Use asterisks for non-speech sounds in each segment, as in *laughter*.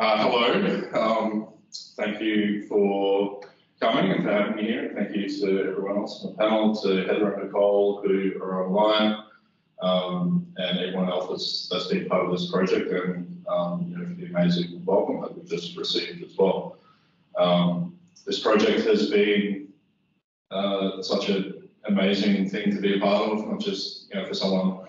Uh, hello. Um, thank you for coming and for having me here. Thank you to everyone else on the panel, to Heather and Nicole who are online, um, and everyone else that's, that's been part of this project, and um, you know, for the amazing welcome that we've just received as well. Um, this project has been uh, such an amazing thing to be a part of, not just you know for someone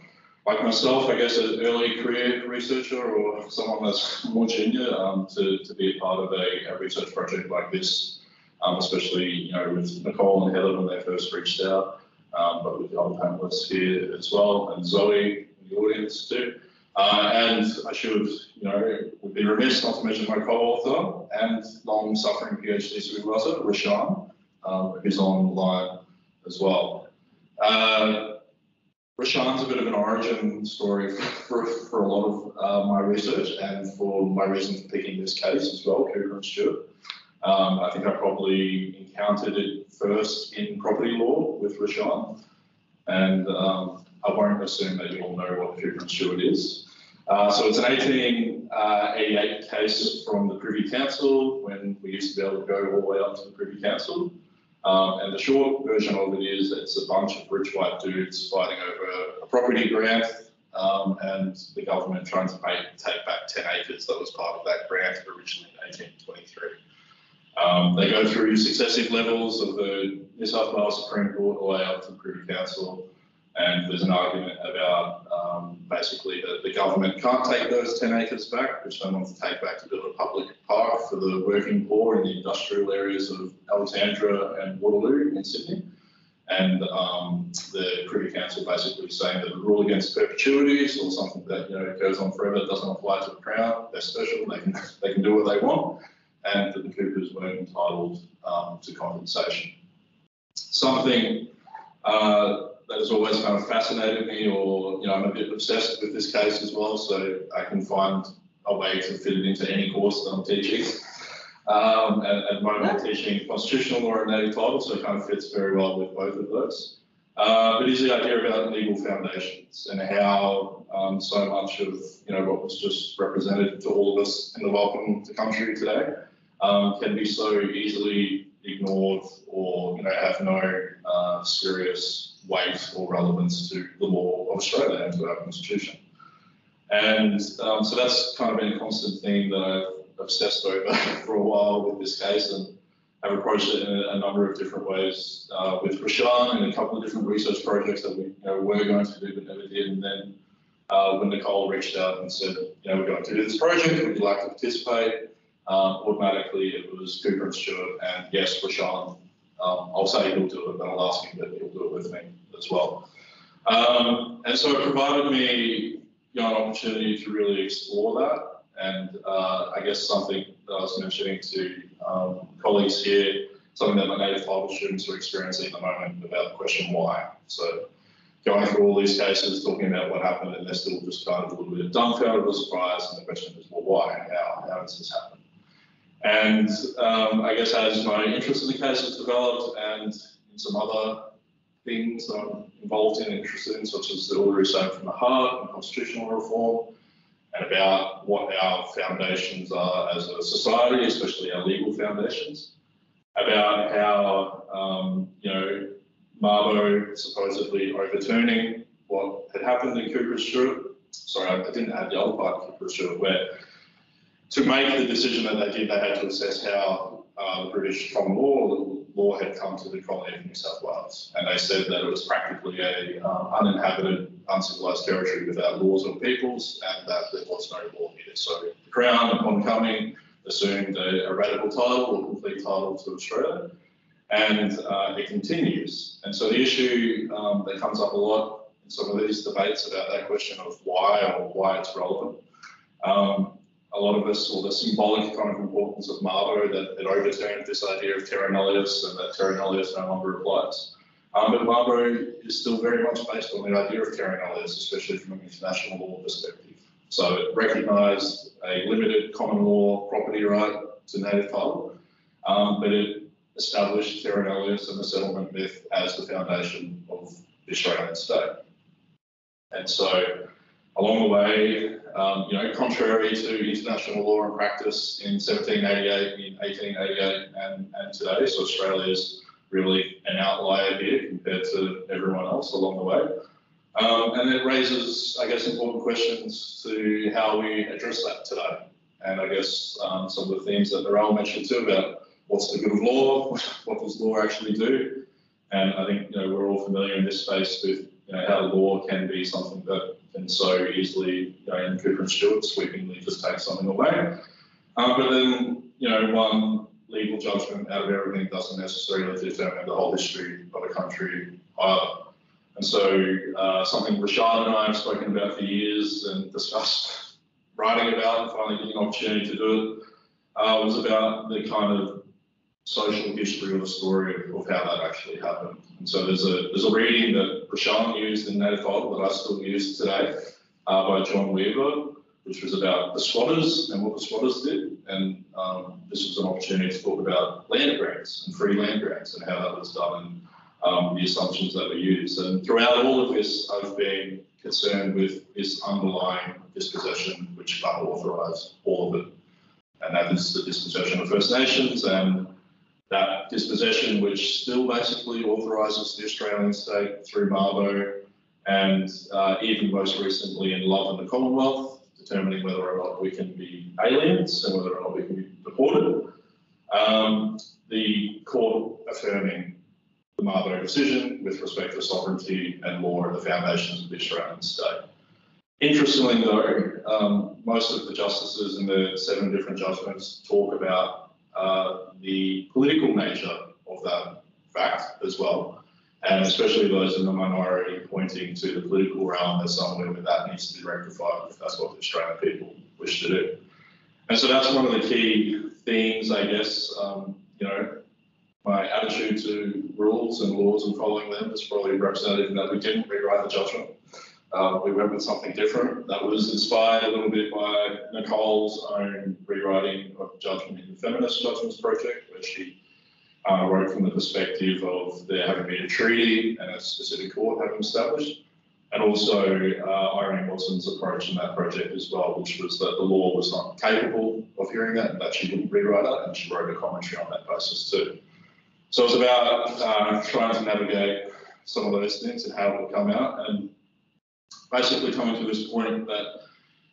like myself, I guess, an early career researcher or someone that's more junior, um, to, to be a part of a, a research project like this, um, especially, you know, with Nicole and Heather when they first reached out, um, but with the other panelists here as well, and Zoe in the audience too. Uh, and I should, you know, would be remiss not to mention my co-author and long-suffering PhD supervisor, Rashan, um, who's online as well. Uh, Rashan's a bit of an origin story for, for a lot of uh, my research and for my reason for picking this case as well, Cooper and Stuart. Um, I think I probably encountered it first in property law with Rashan, and um, I won't assume that you all know what Cooper and Stuart is. Uh, so it's an 1888 case from the Privy Council when we used to be able to go all the way up to the Privy Council. Um, and the short version of it is it's a bunch of rich white dudes fighting over a property grant um, and the government trying to pay, take back 10 acres that was part of that grant originally in 1823. Um, they go through successive levels of the New South Wales Supreme Court all the way up to the Privy Council and there's an argument about um, basically that the government can't take those 10 acres back, which they want to take back to build a public park for the working poor in the industrial areas of Alexandria and Waterloo in Sydney. And um, the Privy Council basically saying that the rule against perpetuities or something that you know goes on forever doesn't apply to the Crown. They're special. They can they can do what they want, and that the Coopers weren't entitled um, to compensation. Something uh, that has always kind of fascinated me, or you know, I'm a bit obsessed with this case as well, so I can find a way to fit it into any course that I'm teaching. Um, and at the moment, I'm teaching constitutional law and native title, so it kind of fits very well with both of those. Uh, but is the idea about legal foundations and how um, so much of you know what was just represented to all of us in the welcome to country today um, can be so easily ignored or you know have no uh, serious weight or relevance to the law of Australia and to our constitution. And um, so that's kind of been a constant theme that I've obsessed over *laughs* for a while with this case and have approached it in a, a number of different ways uh, with Rashan and a couple of different research projects that we you know, were going to do but never did. And then uh, when Nicole reached out and said, you know, we're going to do this project, would you like to participate? Um, automatically it was Cooper and Stuart and yes, Rashan um, I'll say he'll do it, but I'll ask him that he'll do it with me as well. Um, and so it provided me you know, an opportunity to really explore that. And uh, I guess something that I was mentioning to um, colleagues here, something that my native title students are experiencing at the moment about the question why. So going through all these cases, talking about what happened, and they're still just kind of a little bit of dumbfounded or surprised. And the question is, well, why? How? How does this happen? And um, I guess as my interest in the case has developed and in some other things that I'm involved in and interested in, such as the Uluru Stone from the Heart and constitutional reform, and about what our foundations are as a society, especially our legal foundations, about how, um, you know, Mabo supposedly overturning what had happened in Cooper Stuart. Sorry, I didn't add the other part of Cooper Stuart, where to make the decision that they did, they had to assess how uh, the British common law law had come to the colony of New South Wales, and they said that it was practically a um, uninhabited, uncivilized territory without laws or peoples, and that there was no law here. So the Crown, upon coming, assumed a, a radical title or complete title to Australia, and uh, it continues. And so the issue um, that comes up a lot in some of these debates about that question of why or why it's relevant. Um, a lot of us, or the symbolic kind of importance of Mabo, that it overturned this idea of terra nullius and that terra nullius no longer applies. Um, but Mabo is still very much based on the idea of terra nullius, especially from an international law perspective. So it recognised a limited common law property right to native title, um, but it established terra nullius and the settlement myth as the foundation of the Australian state. And so along the way, um, you know, contrary to international law and practice in 1788, in 1888, and, and today, so Australia is really an outlier here compared to everyone else along the way. Um, and it raises, I guess, important questions to how we address that today. And I guess um, some of the themes that Narelle mentioned too about what's the good of law, *laughs* what does law actually do, and I think you know we're all familiar in this space with you know how law can be something that can so easily, you know, in Cooper and Stuart, sweepingly just take something away. Um, but then you know one legal judgment out of everything doesn't necessarily determine the whole history of a country either. And so uh, something Rashad and I have spoken about for years and discussed writing about and finally getting an opportunity to do it uh, was about the kind of social history or the story of how that actually happened. And so there's a there's a reading that Prashant used in Native Title that I still use today uh, by John Weaver, which was about the squatters and what the squatters did. And um, this was an opportunity to talk about land grants and free land grants and how that was done and um, the assumptions that were used. And throughout all of this, I've been concerned with this underlying dispossession, which unauthorised all of it. And that is the dispossession of First Nations and that dispossession, which still basically authorises the Australian state through Mabo, and uh, even most recently in Love and the Commonwealth, determining whether or not we can be aliens and whether or not we can be deported. Um, the court affirming the Mabo decision with respect to sovereignty and law and the foundations of the Australian state. Interestingly, though, um, most of the justices in the seven different judgments talk about uh, the political nature of that fact as well, and especially those in the minority pointing to the political realm as somewhere where that needs to be rectified if that's what the Australian people wish to do. And so that's one of the key themes, I guess. Um, you know, my attitude to rules and laws and following them is probably representative in that we didn't rewrite the judgment. Uh, we went with something different. That was inspired a little bit by Nicole's own rewriting of Judgment in the Feminist Judgments Project, where she uh, wrote from the perspective of there having been a treaty and a specific court having established, and also uh, Irene Watson's approach in that project as well, which was that the law was not capable of hearing that and that she wouldn't rewrite it, and she wrote a commentary on that basis too. So it's about uh, trying to navigate some of those things and how it would come out. And basically coming to this point that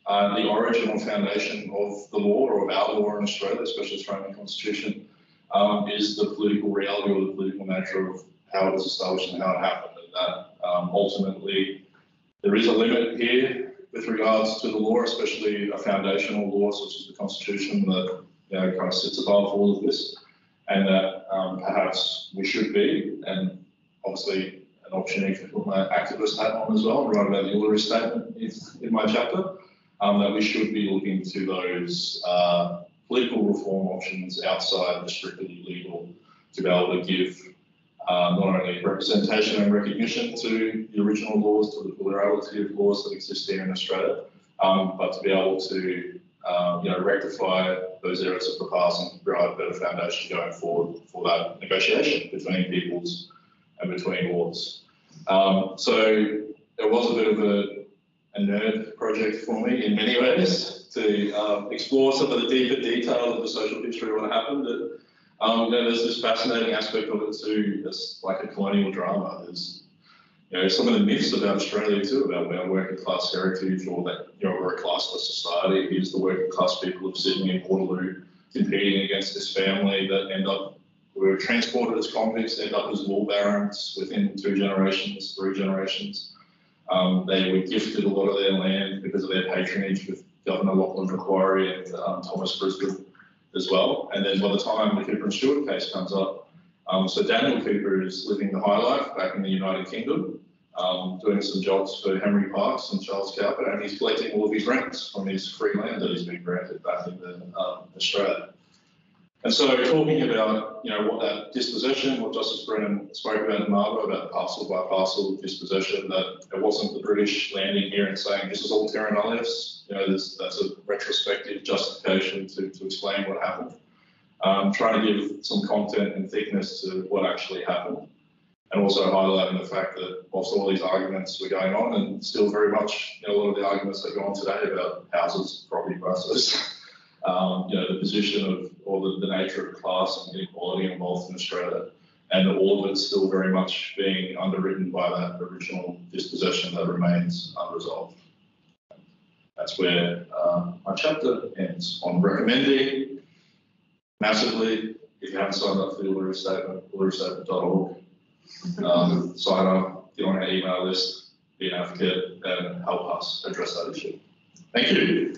uh, the original foundation of the law or of our law in Australia, especially the Australian Constitution, um, is the political reality or the political nature of how it was established and how it happened. And that um, ultimately there is a limit here with regards to the law, especially a foundational law such as the Constitution that you know, kind of sits above all of this, and that um, perhaps we should be, and obviously an opportunity to put my activist hat on as well and write about the Uluru Statement in my chapter, um, that we should be looking to those uh, political reform options outside the strictly legal to be able to give uh, not only representation and recognition to the original laws, to the plurality of laws that exist here in Australia, um, but to be able to um, you know, rectify those errors of the past and provide a better foundation going forward for that negotiation between peoples and between wars. Um, so it was a bit of a, a, nerd project for me in many ways to um, explore some of the deeper details of the social history of what happened. Um, you know, there's this fascinating aspect of it too. It's like a colonial drama. There's you know, some of the myths about Australia too, about our working class heritage or that, you know, we're a classless society. Here's the working class people of Sydney and Waterloo competing against this family that end up were transported as convicts, ended up as war barons within two generations, three generations. Um, they were gifted a lot of their land because of their patronage with Governor Lachlan Macquarie and um, Thomas Brisbane as well. And then by the time the Cooper and Stuart case comes up, um, so Daniel Cooper is living the high life back in the United Kingdom, um, doing some jobs for Henry Parkes and Charles Cowper, and he's collecting all of his rents from his free land that he's been granted back in the, um, Australia. And so talking about, you know, what that disposition, what Justice Brennan spoke about in Mabo, about parcel by parcel disposition, that it wasn't the British landing here and saying this is all terra nullius. You know, that's a retrospective justification to, to explain what happened. Um, trying to give some content and thickness to what actually happened. And also highlighting the fact that whilst all these arguments were going on and still very much, you know, a lot of the arguments that go on today about houses, property prices, *laughs* um, you know, the position of, or the, the nature of class and inequality involved in Australia, and all of it's still very much being underwritten by that original dispossession that remains unresolved. That's where uh, my chapter ends on recommending massively, if you haven't signed up for the Uluru Statement, uluru um, sign up, get on our email list, be an advocate, and help us address that issue. Thank you.